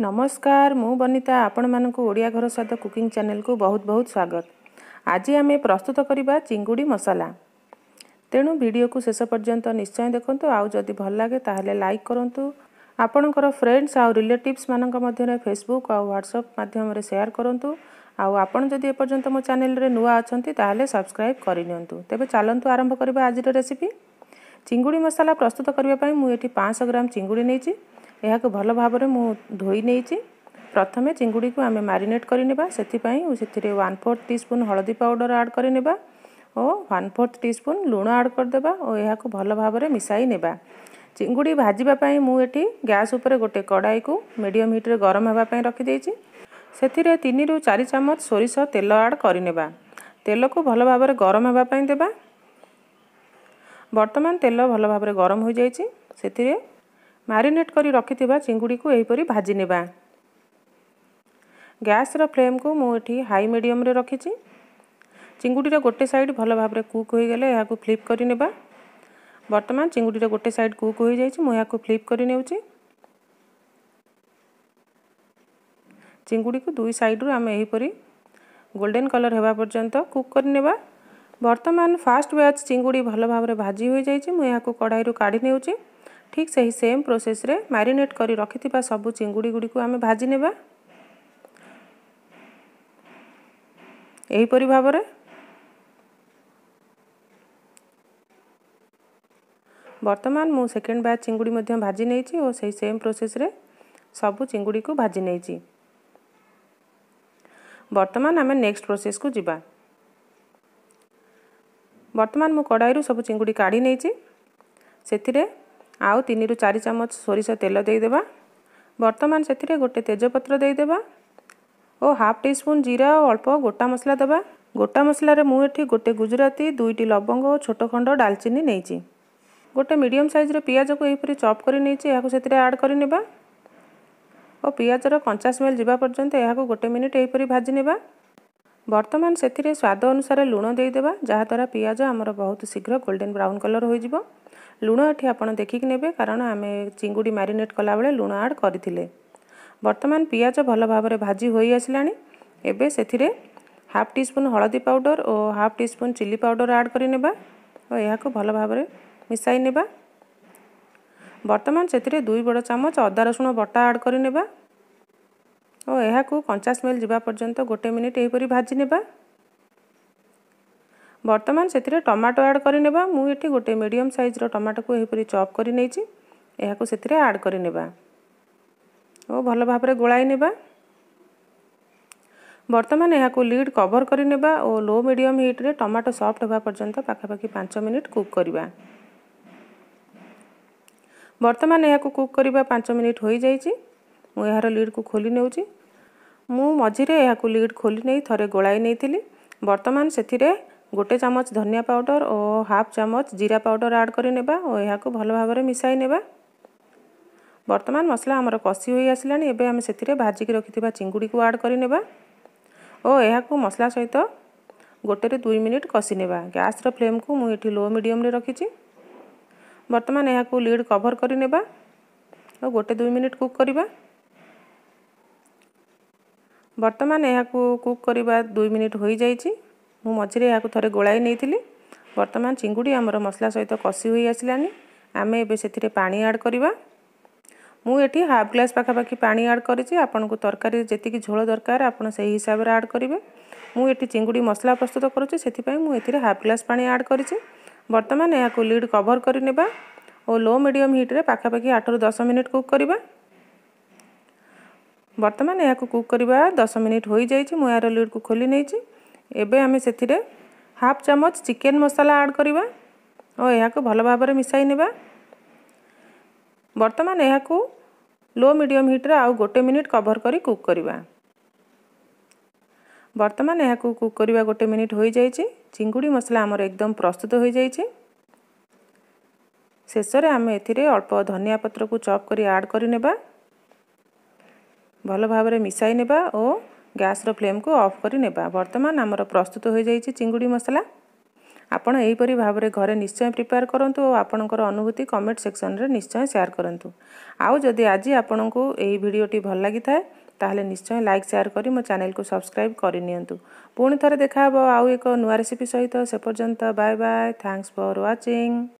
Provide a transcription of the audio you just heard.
ନମସ୍କାର ମୁଁ ବନିତା ଆପଣମାନଙ୍କୁ ଓଡ଼ିଆ ଘର ସ୍ୱାଦ କୁକିଂ ଚ୍ୟାନେଲକୁ ବହୁତ ବହୁତ ସ୍ୱାଗତ। ଆଜି ଆମେ ପ୍ରସ୍ତୁତ କରିବା ଚିଙ୍ଗୁଡ଼ି ମସଲା। ତେଣୁ ଭିଡ଼ିଓକୁ ଶେଷ ପର୍ଯ୍ୟନ୍ତ ନିଶ୍ଚୟ ଦେଖନ୍ତୁ ଆଉ ଯଦି ଭଲ ଲାଗେ ତାହେଲେ ଲାଇକ୍ କରନ୍ତୁ। ଆପଣଙ୍କର ଫ୍ରେଣ୍ଡସ୍ ଆଉ ରିଲେଟିଭ୍ସମାନଙ୍କ ମଧ୍ୟରେ ଫେସବୁକ୍ ଆଉ ହ୍ୱାଟ୍ସଆପ୍ ମାଧ୍ୟମରେ ସେୟାର କରନ୍ତୁ। ଆଉ ଆପଣ ଯଦି ଏପର୍ଯ୍ୟନ୍ତ ମୋ ଚ୍ୟାନେଲରେ ନୂଆ ଅଛନ୍ତି ତାହେଲେ ସବସ୍କ୍ରାଇବ୍ କରିନିଅନ୍ତୁ। ତେବେ ଚାଲନ୍ତୁ ଆରମ୍ଭ କରିବା ଆଜିର ରେସିପି। ଚିଙ୍ଗୁଡ଼ି ମସଲା ପ୍ରସ୍ତୁତ କରିବା ପାଇଁ ମୁଁ ଏଠି ପାଞ୍ଚଶହ ଗ୍ରାମ ଚିଙ୍ଗୁଡ଼ି ନେଇଛି। ଏହାକୁ ଭଲ ଭାବରେ ମୁଁ ଧୋଇ ନେଇଛି। ପ୍ରଥମେ ଚିଙ୍ଗୁଡ଼ିକୁ ଆମେ ମ୍ୟାରିନେଟ୍ କରିନେବା। ସେଥିପାଇଁ ସେଥିରେ ୱାନ୍ ଫୋର୍ଥ ଟିସ୍ପୁନ୍ ହଳଦୀ ପାଉଡ଼ର ଆଡ଼୍ କରିନେବା ଓ ୱାନ୍ ଫୋର୍ଥ ଟିସ୍ପୁନ୍ ଲୁଣ ଆଡ଼୍ କରିଦେବା ଓ ଏହାକୁ ଭଲ ଭାବରେ ମିଶାଇ ନେବା। ଚିଙ୍ଗୁଡ଼ି ଭାଜିବା ପାଇଁ ମୁଁ ଏଠି ଗ୍ୟାସ୍ ଉପରେ ଗୋଟେ କଡ଼ାଇକୁ ମିଡ଼ିୟମ୍ ହିଟ୍ରେ ଗରମ ହେବା ପାଇଁ ରଖିଦେଇଛି। ସେଥିରେ ତିନିରୁ ଚାରି ଚାମଚ ସୋରିଷ ତେଲ ଆଡ଼୍ କରିନେବା। ତେଲକୁ ଭଲ ଭାବରେ ଗରମ ହେବା ପାଇଁ ଦେବା। ବର୍ତ୍ତମାନ ତେଲ ଭଲ ଭାବରେ ଗରମ ହୋଇଯାଇଛି। ସେଥିରେ ମ୍ୟାରିନେଟ୍ କରି ରଖିଥିବା ଚିଙ୍ଗୁଡ଼ିକୁ ଏହିପରି ଭାଜି ନେବା। ଗ୍ୟାସ୍ର ଫ୍ଲେମ୍କୁ ମୁଁ ଏଠି ହାଇ ମିଡ଼ିୟମ୍ରେ ରଖିଛି। ଚିଙ୍ଗୁଡ଼ିର ଗୋଟେ ସାଇଡ଼୍ ଭଲ ଭାବରେ କୁକ୍ ହୋଇଗଲେ ଏହାକୁ ଫ୍ଲିପ୍ କରି ନେବା। ବର୍ତ୍ତମାନ ଚିଙ୍ଗୁଡ଼ିର ଗୋଟେ ସାଇଡ଼୍ କୁକ୍ ହୋଇଯାଇଛି ମୁଁ ଏହାକୁ ଫ୍ଲିପ୍ କରି ନେଉଛି। ଚିଙ୍ଗୁଡ଼ିକୁ ଦୁଇ ସାଇଡ଼୍ରୁ ଆମେ ଏହିପରି ଗୋଲ୍ଡେନ୍ କଲର୍ ହେବା ପର୍ଯ୍ୟନ୍ତ କୁକ୍ କରିନେବା ବର୍ତ୍ତମାନ ଫାଷ୍ଟ ବ୍ୟାଚ୍ ଚିଙ୍ଗୁଡ଼ି ଭଲ ଭାବରେ ଭାଜି ହୋଇଯାଇଛି ମୁଁ ଏହାକୁ କଢ଼ାଇରୁ କାଢ଼ି ନେଉଛି। ଠିକ୍ ସେହି ସେମ୍ ପ୍ରୋସେସ୍ରେ ମ୍ୟାରିନେଟ୍ କରି ରଖିଥିବା ସବୁ ଚିଙ୍ଗୁଡ଼ି ଗୁଡ଼ିକୁ ଆମେ ଭାଜି ନେବା। ଏହିପରି ଭାବରେ ବର୍ତ୍ତମାନ ମୁଁ ସେକେଣ୍ଡ ବ୍ୟାଚ୍ ଚିଙ୍ଗୁଡ଼ି ମଧ୍ୟ ଭାଜି ନେଇଛି ଓ ସେହି ସେମ୍ ପ୍ରୋସେସ୍ରେ ସବୁ ଚିଙ୍ଗୁଡ଼ିକୁ ଭାଜି ନେଇଛି। ବର୍ତ୍ତମାନ ଆମେ ନେକ୍ସଟ ପ୍ରୋସେସ୍କୁ ଯିବା। ବର୍ତ୍ତମାନ ମୁଁ କଡ଼ାଇରୁ ସବୁ ଚିଙ୍ଗୁଡ଼ି କାଢ଼ି ନେଇଛି। ସେଥିରେ ଆଉ ତିନିରୁ ଚାରି ଚାମଚ ସୋରିଷ ତେଲ ଦେଇଦେବା। ବର୍ତ୍ତମାନ ସେଥିରେ ଗୋଟେ ତେଜପତ୍ର ଦେଇଦେବା ଓ ହାଫ୍ ଟି ସ୍ପୁନ୍ ଜିରା ଓ ଅଳ୍ପ ଗୋଟା ମସଲା ଦେବା। ଗୋଟା ମସଲାରେ ମୁଁ ଏଠି ଗୋଟେ ଗୁଜୁରାତି ଦୁଇଟି ଲବଙ୍ଗ ଓ ଛୋଟ ଖଣ୍ଡ ଡାଲଚିନି ନେଇଛି ଗୋଟେ ମିଡ଼ିୟମ୍ ସାଇଜ୍ର ପିଆଜକୁ ଏହିପରି ଚପ୍ କରି ନେଇଛି ଏହାକୁ ସେଥିରେ ଆଡ଼୍ କରିନେବା ଓ ପିଆଜର କଞ୍ଚା ସ୍ମେଲ୍ ଯିବା ପର୍ଯ୍ୟନ୍ତ ଏହାକୁ ଗୋଟେ ମିନିଟ୍ ଏହିପରି ଭାଜି ନେବା। ବର୍ତ୍ତମାନ ସେଥିରେ ସ୍ୱାଦ ଅନୁସାରେ ଲୁଣ ଦେଇଦେବା ଯାହାଦ୍ୱାରା ପିଆଜ ଆମର ବହୁତ ଶୀଘ୍ର ଗୋଲ୍ଡେନ୍ ବ୍ରାଉନ୍ କଲର୍ ହୋଇଯିବ। ଲୁଣ ଏଠି ଆପଣ ଦେଖିକି ନେବେ କାରଣ ଆମେ ଚିଙ୍ଗୁଡ଼ି ମ୍ୟାରିନେଟ୍ କଲାବେଳେ ଲୁଣ ଆଡ଼୍ କରିଥିଲେ। ବର୍ତ୍ତମାନ ପିଆଜ ଭଲ ଭାବରେ ଭାଜି ହୋଇ ଆସିଲାଣି ଏବେ ସେଥିରେ ହାଫ୍ ଟି ସ୍ପୁନ୍ ହଳଦୀ ପାଉଡ଼ର ଓ half teaspoon chilli powder add କରିନେବା ଓ ଏହାକୁ ଭଲ ଭାବରେ ମିଶାଇ ନେବା। ବର୍ତ୍ତମାନ ସେଥିରେ ଦୁଇ ବଡ଼ ଚାମଚ ଅଦା ରସୁଣ ବଟା ଆଡ଼୍ କରିନେବା ଓ ଏହାକୁ କଞ୍ଚା ସ୍ମେଲ୍ ଯିବା ପର୍ଯ୍ୟନ୍ତ ଗୋଟେ ମିନିଟ୍ ଏହିପରି ଭାଜି ନେବା। ବର୍ତ୍ତମାନ ସେଥିରେ ଟମାଟୋ ଆଡ଼୍ କରିନେବା ମୁଁ ଏଠି ଗୋଟେ ମିଡ଼ିୟମ୍ ସାଇଜ୍ର ଟମାଟୋକୁ ଏହିପରି ଚପ୍ କରି ନେଇଛି ଏହାକୁ ସେଥିରେ ଆଡ଼୍ କରିନେବା ଓ ଭଲ ଭାବରେ ଗୋଳାଇ ନେବା। ବର୍ତ୍ତମାନ ଏହାକୁ ଲିଡ୍ କଭର୍ କରିନେବା ଓ ଲୋ ମିଡ଼ିୟମ୍ ହିଟ୍ରେ ଟମାଟୋ ସଫ୍ଟ ହେବା ପର୍ଯ୍ୟନ୍ତ ପାଖାପାଖି ପାଞ୍ଚ ମିନିଟ୍ କୁକ୍ କରିବା। ବର୍ତ୍ତମାନ ଏହାକୁ କୁକ୍ କରିବା ପାଞ୍ଚ ମିନିଟ୍ ହୋଇଯାଇଛି ମୁଁ ଏହାର ଲିଡ଼୍କୁ ଖୋଲି ନେଉଛି ମୁଁ ମଝିରେ ଏହାକୁ ଲିଡ଼୍ ଖୋଲି ନେଇ ଥରେ ଗୋଳାଇ ନେଇଥିଲି। ବର୍ତ୍ତମାନ ସେଥିରେ ଗୋଟେ ଚାମଚ ଧନିଆ ପାଉଡ଼ର ଓ ହାଫ୍ ଚାମଚ ଜିରା ପାଉଡ଼ର ଆଡ଼୍ କରିନେବା ଓ ଏହାକୁ ଭଲ ଭାବରେ ମିଶାଇ ନେବା। ବର୍ତ୍ତମାନ ମସଲା ଆମର କଷି ହୋଇ ଆସିଲାଣି। ଏବେ ଆମେ ସେଥିରେ ଭାଜିକି ରଖିଥିବା ଚିଙ୍ଗୁଡ଼ିକୁ ଆଡ଼୍ କରିନେବା ଓ ଏହାକୁ ମସଲା ସହିତ ଗୋଟେରୁ ଦୁଇ ମିନିଟ୍ କଷି ନେବା। ଗ୍ୟାସ୍ର ଫ୍ଲେମ୍କୁ ମୁଁ ଏଠି ଲୋ ମିଡ଼ିୟମ୍ରେ ରଖିଛି। ବର୍ତ୍ତମାନ ଏହାକୁ ଲିଡ଼୍ କଭର୍ କରିନେବା ଓ ଗୋଟେ ଦୁଇ ମିନିଟ୍ କୁକ୍ କରିବା। ବର୍ତ୍ତମାନ ଏହାକୁ କୁକ୍ କରିବା ଦୁଇ ମିନିଟ୍ ହୋଇଯାଇଛି। ମୁଁ ମଝିରେ ଏହାକୁ ଥରେ ଗୋଳାଇ ନେଇଥିଲି। ବର୍ତ୍ତମାନ ଚିଙ୍ଗୁଡ଼ି ଆମର ମସଲା ସହିତ କଷି ହୋଇ ଆସିଲାଣି। ଆମେ ଏବେ ସେଥିରେ ପାଣି ଆଡ଼୍ କରିବା। ମୁଁ ଏଠି ହାଫ୍ ଗ୍ଲାସ୍ ପାଖାପାଖି ପାଣି ଆଡ଼୍ କରିଛି। ଆପଣଙ୍କୁ ତରକାରୀରେ ଯେତିକି ଝୋଳ ଦରକାର ଆପଣ ସେହି ହିସାବରେ ଆଡ଼୍ କରିବେ। ମୁଁ ଏଠି ଚିଙ୍ଗୁଡ଼ି ମସଲା ପ୍ରସ୍ତୁତ କରୁଛି। ସେଥିପାଇଁ ମୁଁ ଏଥିରେ ହାଫ୍ ଗ୍ଲାସ୍ ପାଣି ଆଡ଼୍ କରିଛି। ବର୍ତ୍ତମାନ ଏହାକୁ ଲିଡ଼୍ କଭର୍ କରିନେବା ଓ ଲୋ ମିଡ଼ିୟମ୍ ହିଟ୍ରେ ପାଖାପାଖି ଆଠରୁ ଦଶ ମିନିଟ୍ କୁକ୍ କରିବା। ବର୍ତ୍ତମାନ ଏହାକୁ କୁକ୍ କରିବା ଦଶ ମିନିଟ୍ ହୋଇଯାଇଛି। ମୁଁ ଏହାର ଲିଡ଼୍କୁ ଖୋଲି ନେଇଛି। ଏବେ ଆମେ ସେଥିରେ ହାଫ୍ ଚାମଚ ଚିକେନ୍ ମସଲା ଆଡ଼୍ କରିବା ଓ ଏହାକୁ ଭଲ ଭାବରେ ମିଶାଇ ନେବା। ବର୍ତ୍ତମାନ ଏହାକୁ ଲୋ ମିଡ଼ିୟମ୍ ହିଟ୍ରେ ଆଉ ଗୋଟେ ମିନିଟ୍ କଭର୍ କରି କୁକ୍ କରିବା। ବର୍ତ୍ତମାନ ଏହାକୁ କୁକ୍ କରିବା ଗୋଟେ ମିନିଟ୍ ହୋଇଯାଇଛି। ଚିଙ୍ଗୁଡ଼ି ମସଲା ଆମର ଏକଦମ ପ୍ରସ୍ତୁତ ହୋଇଯାଇଛି। ଶେଷରେ ଆମେ ଏଥିରେ ଅଳ୍ପ ଧନିଆ ପତ୍ରକୁ ଚପ୍ କରି ଆଡ଼୍ କରିନେବା ଭଲ ଭାବରେ ମିଶାଇ ନେବା ଓ ଗ୍ୟାସ୍ର ଫ୍ଲେମ୍କୁ ଅଫ୍ କରି ନେବା। ବର୍ତ୍ତମାନ ଆମର ପ୍ରସ୍ତୁତ ହୋଇଯାଇଛି ଚିଙ୍ଗୁଡ଼ି ମସଲା। ଆପଣ ଏହିପରି ଭାବରେ ଘରେ ନିଶ୍ଚୟ ପ୍ରିପେୟାର କରନ୍ତୁ ଓ ଆପଣଙ୍କର ଅନୁଭୂତି କମେଣ୍ଟ ସେକ୍ସନରେ ନିଶ୍ଚୟ ସେୟାର କରନ୍ତୁ। ଆଉ ଯଦି ଆଜି ଆପଣଙ୍କୁ ଏହି ଭିଡ଼ିଓଟି ଭଲ ଲାଗିଥାଏ ତାହେଲେ ନିଶ୍ଚୟ ଲାଇକ୍ ସେୟାର କରି ମୋ ଚ୍ୟାନେଲକୁ ସବସ୍କ୍ରାଇବ୍ କରିନିଅନ୍ତୁ ପୁଣି ଥରେ ଦେଖାହେବ ଆଉ ଏକ ନୂଆ ରେସିପି ସହିତ। ସେ ପର୍ଯ୍ୟନ୍ତ bye bye. Thanks for watching